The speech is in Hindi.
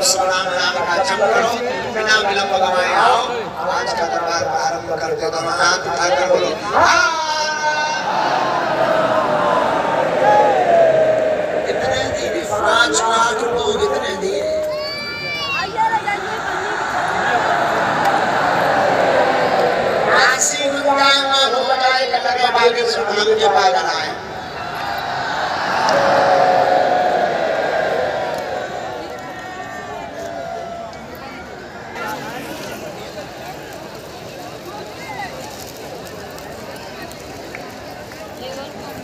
राम नाम का जप करो बिना विलंब गवाए आओ आज का दरबार प्रारंभ कर दो दोनों हाथ उठाकर बोलो इतने दिए पाँच लाख लोग इतने काशी वृंदावन हो। जाए कलरे बागे सुधाम के पागल आए Thank you.